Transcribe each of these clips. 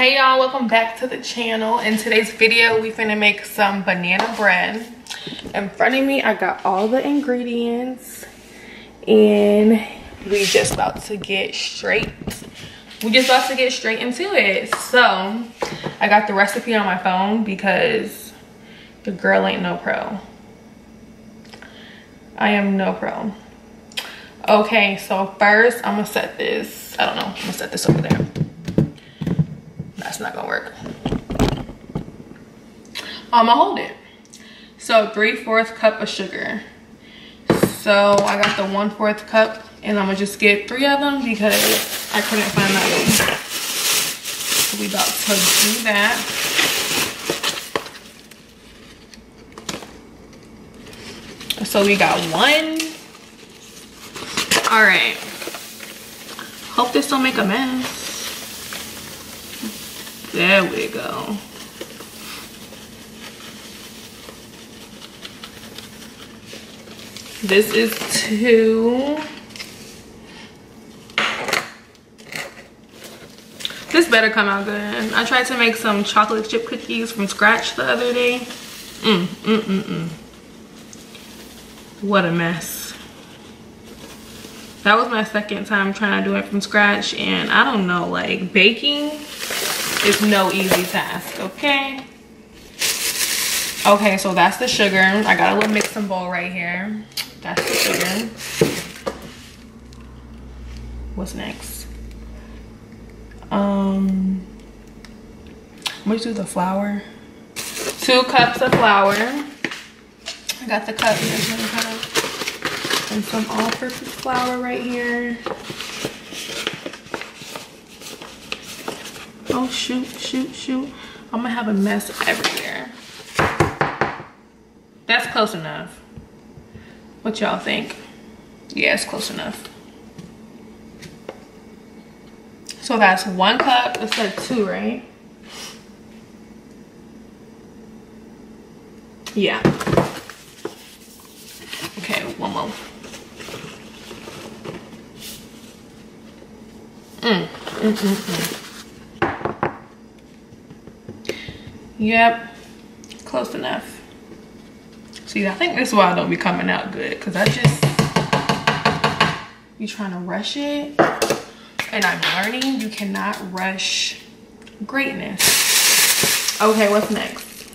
hey y'all. Welcome back to the channel. In today's video we finna make some banana bread. In front of me i got all the ingredients. And we just about to get straight. We just about to get straight into it. So i got the recipe on my phone because the girl ain't no pro. I am no pro. Okay so first i'm gonna set this. I don't know. I'm gonna set this over there that's not gonna work. Um, I'm gonna hold it. So three fourths cup of sugar. So I got the one fourth cup and I'm gonna just get three of them because I couldn't find that one. So we about to do that. So we got one. All right. Hope this don't make a mess. There we go. This is two. This better come out good. I tried to make some chocolate chip cookies from scratch the other day. Mm, mm, mm, mm. What a mess. That was my second time trying to do it from scratch and I don't know, like baking it's no easy task, okay? Okay, so that's the sugar. I got a little mixing bowl right here. That's the sugar. What's next? Um, I'm gonna do the flour. Two cups of flour. I got the cup and some all-purpose flour right here. Oh, shoot, shoot, shoot. I'm gonna have a mess everywhere. That's close enough. What y'all think? Yeah, it's close enough. So that's one cup instead of two, right? Yeah. Okay, one more. Mm, mm, mm, mm. Yep, close enough. See, I think this is why I don't be coming out good because I just be trying to rush it. And I'm learning you cannot rush greatness. Okay, what's next?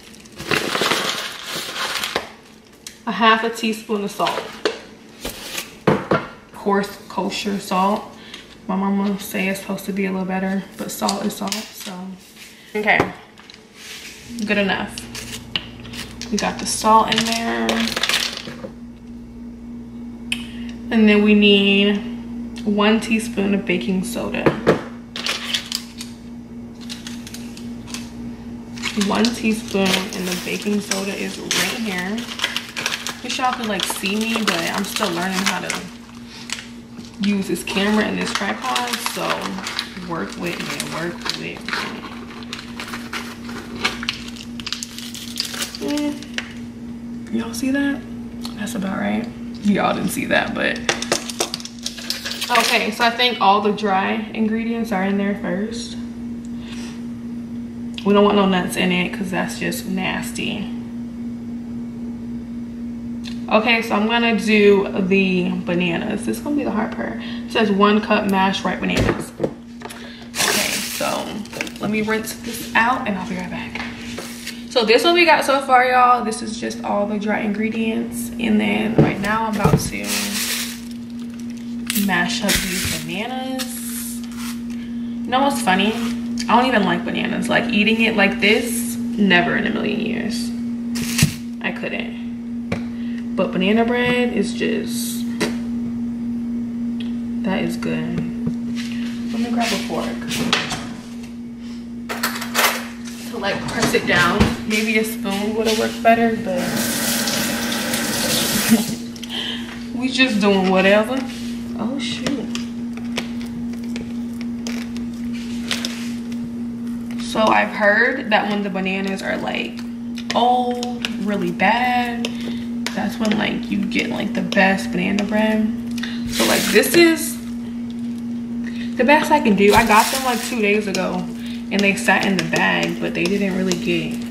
A half a teaspoon of salt. Coarse kosher salt. My mama say it's supposed to be a little better, but salt is salt, so. Okay, good enough. We got the salt in there. And then we need one teaspoon of baking soda. One teaspoon and the baking soda is right here. Wish y'all could like see me, but I'm still learning how to use this camera and this tripod. So work with me, work with me. Y'all see that? That's about right. Y'all didn't see that, but. Okay, so I think all the dry ingredients are in there first. We don't want no nuts in it because that's just nasty. Okay, so I'm gonna do the bananas. This is gonna be the hard part. It says one cup mashed ripe bananas. Okay, so let me rinse this out and I'll be right back so this what we got so far y'all. This is just all the dry ingredients. And then right now i'm about to mash up these bananas. You know what's funny? I don't even like bananas. Like eating it like this never in a million years. I couldn't. But banana bread is just that is good. Let me grab a fork like press it down. Maybe a spoon would have worked better, but we just doing whatever. Oh shoot. So I've heard that when the bananas are like old, really bad, that's when like you get like the best banana bread. So like this is the best I can do. I got them like two days ago and they sat in the bag, but they didn't really get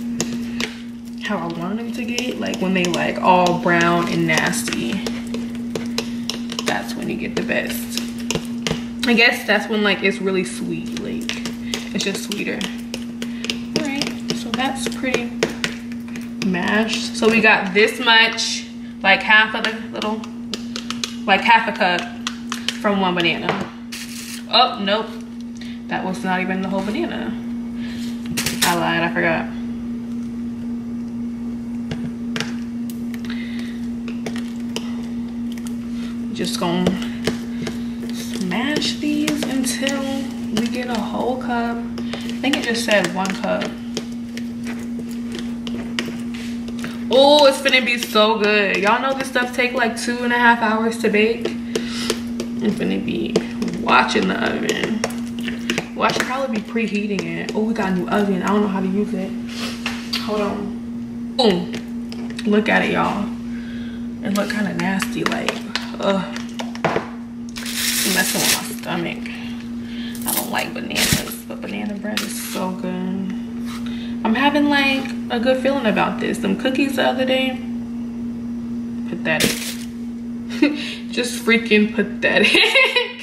how I wanted them to get. Like when they like all brown and nasty, that's when you get the best. I guess that's when like it's really sweet, like it's just sweeter. All right, so that's pretty mashed. So we got this much, like half of the little, like half a cup from one banana. Oh, nope. That was not even the whole banana. I lied, I forgot. Just gonna smash these until we get a whole cup. I think it just said one cup. Oh, it's gonna be so good. Y'all know this stuff take like two and a half hours to bake. I'm gonna be watching the oven. I should probably be preheating it. Oh, we got a new oven. I don't know how to use it. Hold on. Boom. Look at it, y'all. It look kind of nasty, like, ugh. Messing with my stomach. I don't like bananas, but banana bread is so good. I'm having like a good feeling about this. Some cookies the other day. Pathetic. Just freaking pathetic.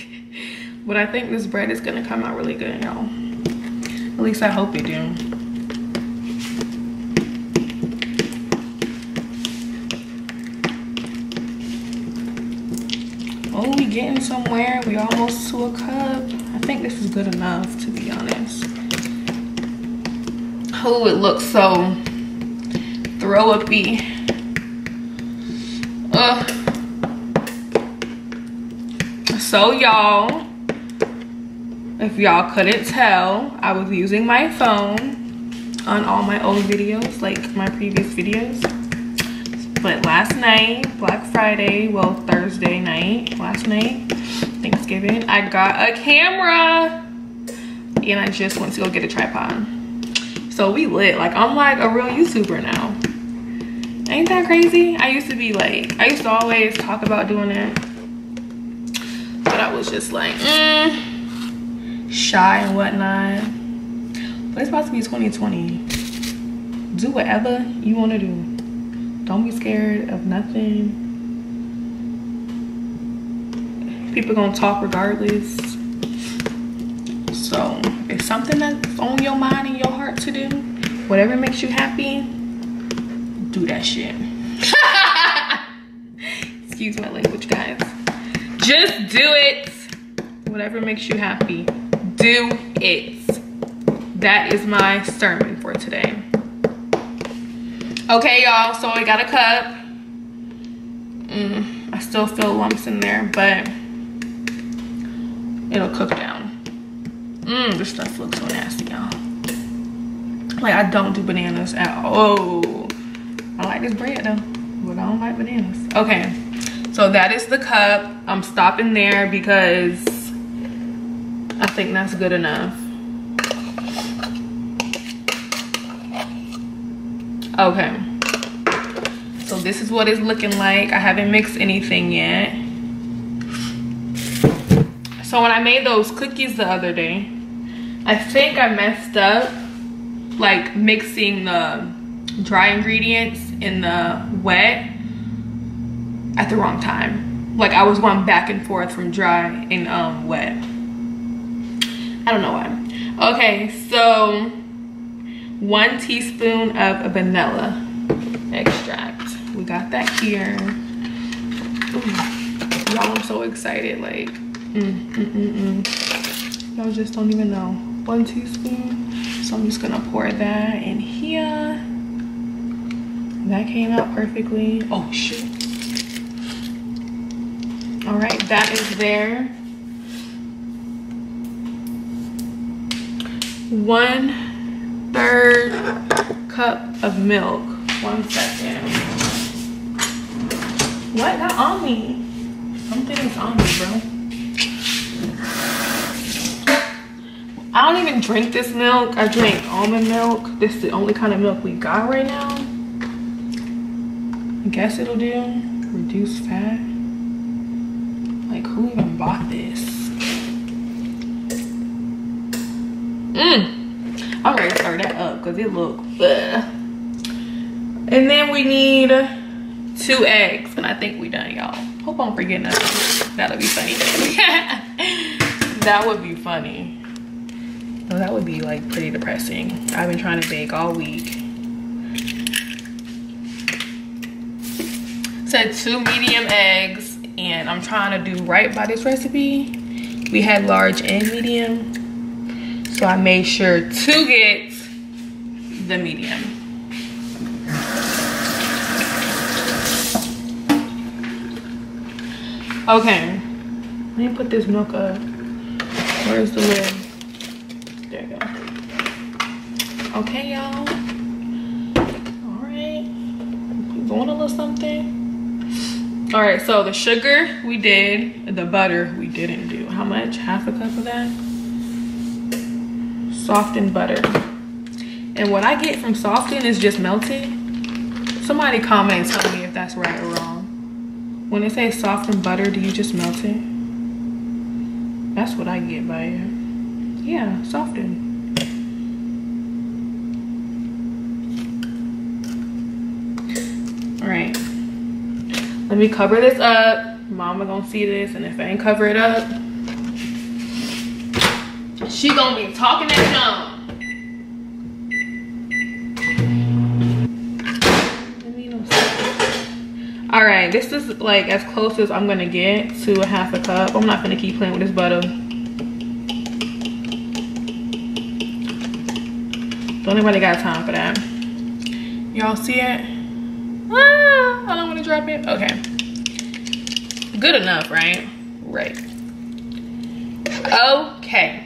but I think this bread is gonna come out really good, y'all. At least I hope it do. Oh, we getting somewhere. We almost to a cup. I think this is good enough, to be honest. Oh, it looks so throw uppy. Ugh. So y'all, if y'all couldn't tell, I was using my phone on all my old videos, like my previous videos. But last night, Black Friday, well, Thursday night, last night, Thanksgiving, I got a camera and I just went to go get a tripod. So we lit, like I'm like a real YouTuber now. Ain't that crazy? I used to be like, I used to always talk about doing it. But I was just like, mm, shy and whatnot. But it's about to be 2020. Do whatever you wanna do. Don't be scared of nothing. People gonna talk regardless. So if something that's on your mind and your heart to do, whatever makes you happy, do that shit. Excuse my language, guys. Just do it. Whatever makes you happy, do it. That is my sermon for today. Okay, y'all, so I got a cup. Mm, I still feel lumps in there, but it'll cook down. Mmm, this stuff looks so nasty, y'all. Like, I don't do bananas at all. I like this bread, though, but I don't like bananas. Okay, so that is the cup. I'm stopping there because I think that's good enough. okay. So this is what it's looking like. I haven't mixed anything yet. So when i made those cookies the other day i think i messed up like mixing the dry ingredients in the wet at the wrong time. Like i was going back and forth from dry and um wet i don't know why okay so one teaspoon of vanilla extract. We got that here. Y'all, I'm so excited. Like, mm, mm, mm, mm. y'all just don't even know. One teaspoon. So I'm just gonna pour that in here. That came out perfectly. Oh, shoot. All right, that is there. One third cup of milk. One second. What got on me? Is on me, bro. I don't even drink this milk. I drink almond milk. This is the only kind of milk we got right now. I guess it'll do. Reduce fat. Like, who even bought this? Mmm. I'm ready to stir that up because it look. And then we need two eggs. And I think we done, y'all. Hope I'm forgetting nothing. That'll be funny. that would be funny. No, that would be like pretty depressing. I've been trying to bake all week. Said two medium eggs and I'm trying to do right by this recipe. We had large and medium. So I made sure to get the medium. Okay, let me put this milk up. Where's the lid? There you go. Okay, y'all. All right. Going a little something. All right, so the sugar we did, the butter we didn't do. How much? Half a cup of that? Softened butter. And what I get from softened is just melted. Somebody comment and tell me if that's right or wrong. When it says softened butter, do you just melt it? That's what I get by it. Yeah, soften. All right. Let me cover this up. Mama gonna see this, and if I ain't cover it up, she gonna be talking that junk. All right, this is like as close as I'm gonna get to a half a cup. I'm not gonna keep playing with this butter. Don't anybody got time for that. Y'all see it? Ah, I don't want to drop it. Okay. Good enough, right? Right. Okay.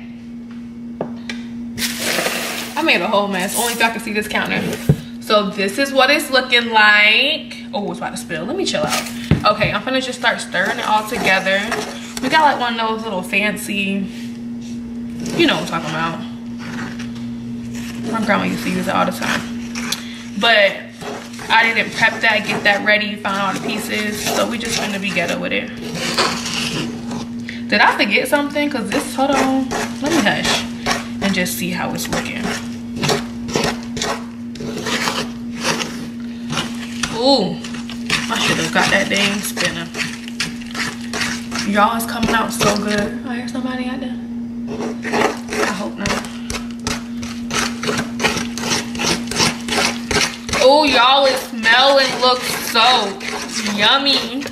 I made a whole mess. Only if y'all can see this counter. So this is what it's looking like. Oh, it's about to spill. Let me chill out. Okay, I'm gonna just start stirring it all together. We got like one of those little fancy, you know what I'm talking about my grandma used to use it all the time. But I didn't prep that, get that ready, find all the pieces. So we just gonna be ghetto with it. Did I forget something? Cause this, hold on, let me hush and just see how it's looking. Ooh, I should have got that dang spinner. Y'all is coming out so good. I hear somebody out there. I hope not. Oh, y'all, it smell and looks so yummy.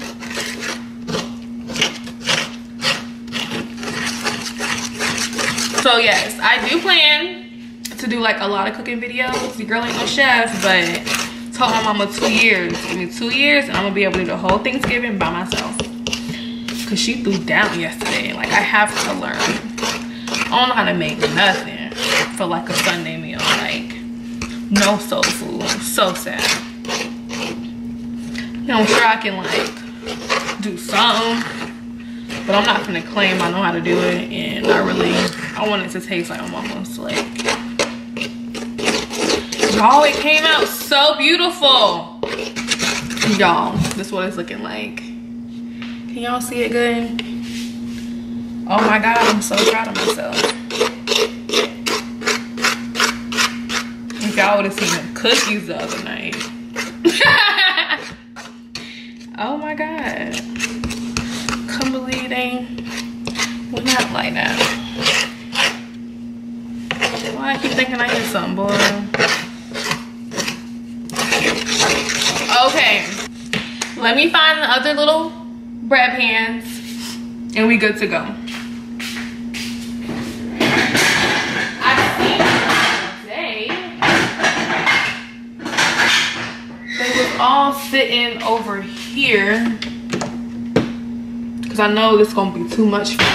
So yes, I do plan to do like a lot of cooking videos. The girl ain't no chef, but told my mama two years. Give me two years and I'm gonna be able to do the whole Thanksgiving by myself. Cause she threw down yesterday. Like I have to learn. I don't know how to make nothing for like a Sunday meal. Like no soul food. So sad. You know, I'm sure I can like do something. But I'm not gonna claim I know how to do it and I really I want it to taste like I'm almost like Y'all, it came out so beautiful. Y'all, this is what it's looking like. Can y'all see it good? Oh my god, I'm so proud of myself. If y'all would have seen the cookies the other night. oh my god. Come believe they we're not like that. Why I keep thinking I hear something, boy? Okay. Let me find the other little bread pans and we good to go. All sitting over here because I know this is gonna be too much for me.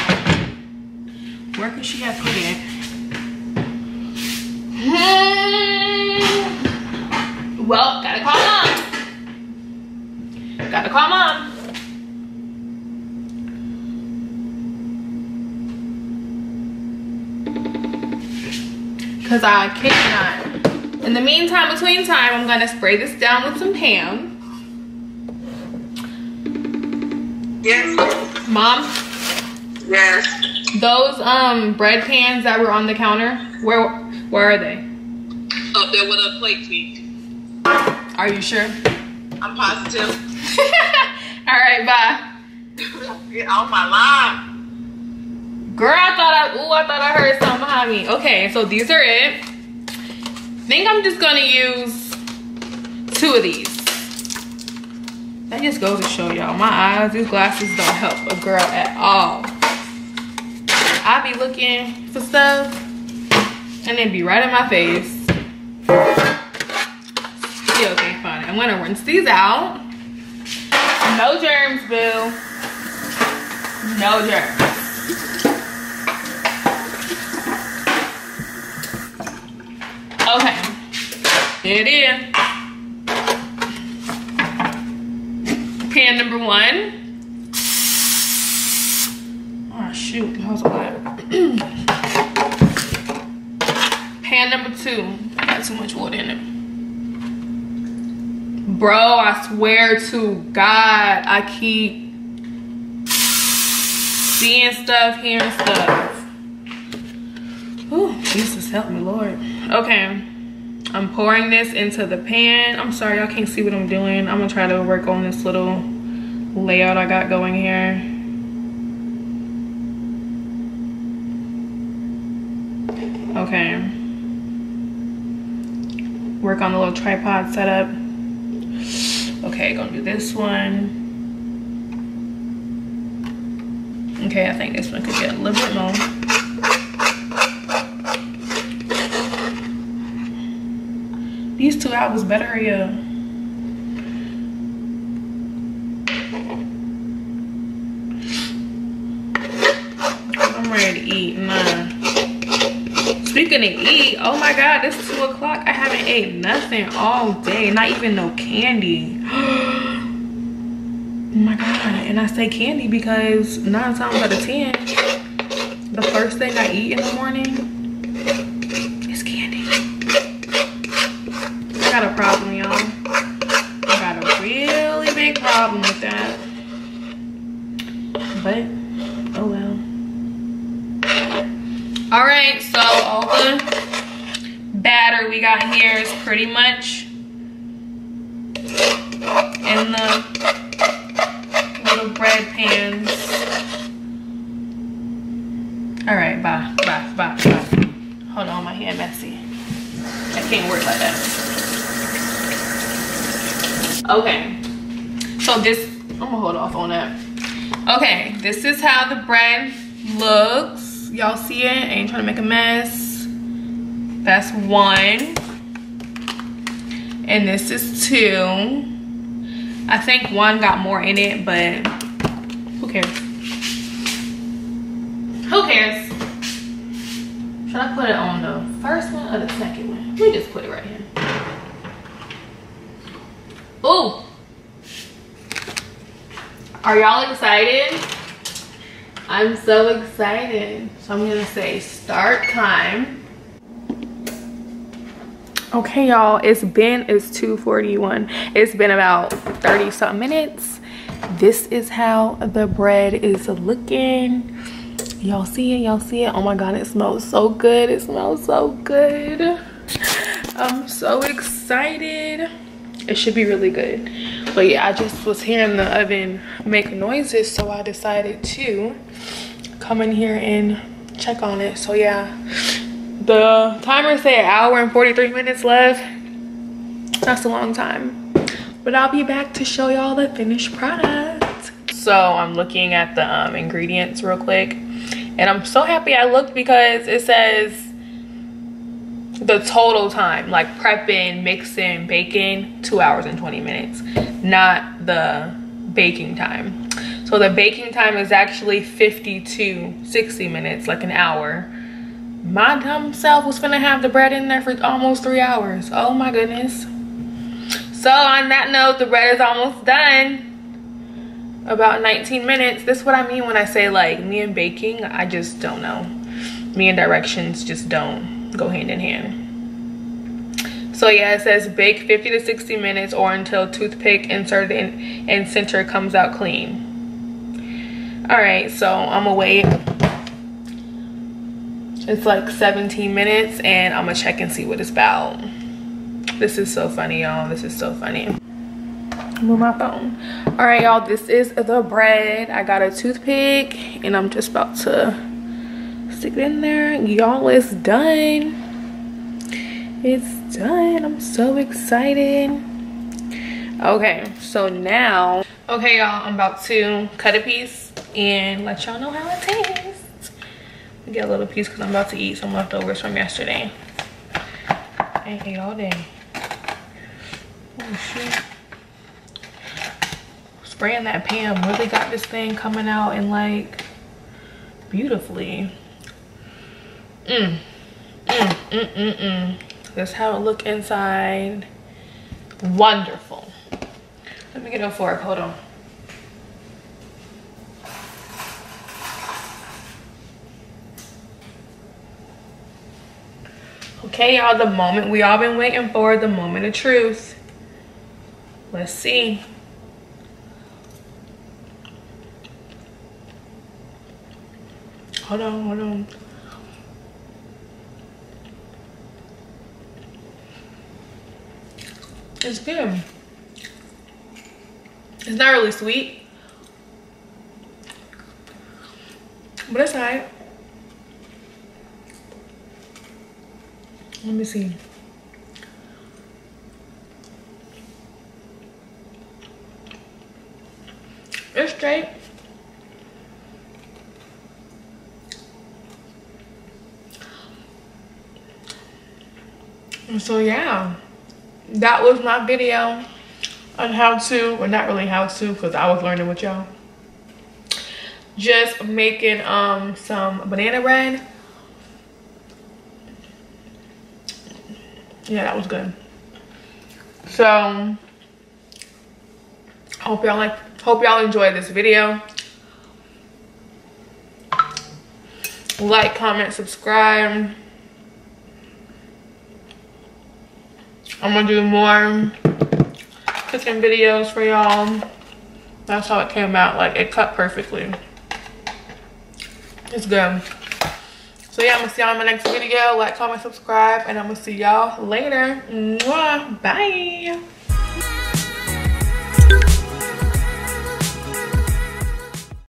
Where could she have put it? Hmm. Well, gotta call mom. Gotta call mom. Cause I cannot in the meantime, between time, I'm gonna spray this down with some Pam. Yes. Mom? Yes. Those um bread pans that were on the counter, where Where are they? Up there with a plate be. Are you sure? I'm positive. All right, bye. Get off my line. Girl, I thought I, ooh, I thought I heard something behind me. Okay, so these are it. think I'm just gonna use two of these. That just goes to show y'all, my eyes, these glasses don't help a girl at all. I be looking for stuff and it be right in my face. I'm gonna rinse these out. No germs, boo. No germs. Okay, here it is. Pan number one. Oh shoot, that was a lot. Pan number two. Got too much water in it. Bro, I swear to God, I keep seeing stuff, hearing stuff. Oh, Jesus help me, Lord. Okay, I'm pouring this into the pan. I'm sorry, y'all can't see what I'm doing. I'm gonna try to work on this little layout I got going here. Okay. Work on the little tripod setup. Okay, gonna do this one. Okay, I think this one could get a little bit more. These two hours better, yeah. I'm ready to eat, nah. Speaking of eat, oh my god, it's two o'clock. I haven't ate nothing all day, not even no candy. Oh my god, and I say candy because nine times out of ten, the first thing I eat in the morning is candy. I got a problem, y'all. I got a really big problem with that. But, oh well. All right, so all the batter we got here is pretty much in the little bread pans. All right, bye, bye, bye, bye. Hold on, my hand messy. I can't work like that. Okay, so this, I'm gonna hold off on that. Okay, this is how the bread looks y'all see it I ain't trying to make a mess that's one and this is two i think one got more in it but who cares who cares should i put it on the first one or the second one me just put it right here oh are y'all excited I'm so excited. So I'm gonna say start time. Okay, y'all, it's been, it's 2.41. It's been about 30 something minutes. This is how the bread is looking. Y'all see it, y'all see it? Oh my God, it smells so good. It smells so good. I'm so excited. It should be really good. But yeah, I just was hearing the oven make noises, so I decided to come in here and check on it. So yeah, the timer an hour and 43 minutes left. That's a long time. But I'll be back to show y'all the finished product. So I'm looking at the um, ingredients real quick. And I'm so happy I looked because it says the total time, like prepping, mixing, baking, two hours and 20 minutes, not the baking time. So the baking time is actually 50 to 60 minutes, like an hour. My dumb self was gonna have the bread in there for almost three hours. Oh my goodness. So on that note, the bread is almost done. About 19 minutes. This is what I mean when I say like me and baking, I just don't know. Me and directions just don't go hand in hand. So yeah, it says bake 50 to 60 minutes or until toothpick inserted in, in center comes out clean all right so i'm gonna wait It's like 17 minutes and I'm gonna check and see what it's about. This is so funny, y'all. This is so funny. Move my phone. All right, y'all, this is the bread. I got a toothpick and I'm just about to stick it in there. Y'all, it's done. It's done. I'm so excited. Okay, so now, okay, y'all, I'm about to cut a piece and let y'all know how it tastes get a little piece because I'm about to eat some leftovers from yesterday. I ate all day. Oh shoot. Spraying that Pam really got this thing coming out and like beautifully. Mmm. Mmm, mmm, mmm, mmm. That's how it look inside. Wonderful. Let me get a fork, hold on. Okay, y'all, the moment we all been waiting for, the moment of truth. Let's see. Hold on, hold on. It's good. It's not really sweet. But it's alright. Let me see. It's straight. So yeah, that was my video on how to, or not really how to, because I was learning with y'all. Just making um some banana bread. Yeah that was good. So hope y'all like hope y'all enjoyed this video. Like comment subscribe i'm gonna do more cooking videos for y'all that's how it came out like it cut perfectly it's good so yeah, I'm gonna see y'all in my next video. Like, comment, subscribe, and I'm gonna see y'all later. Mwah. Bye.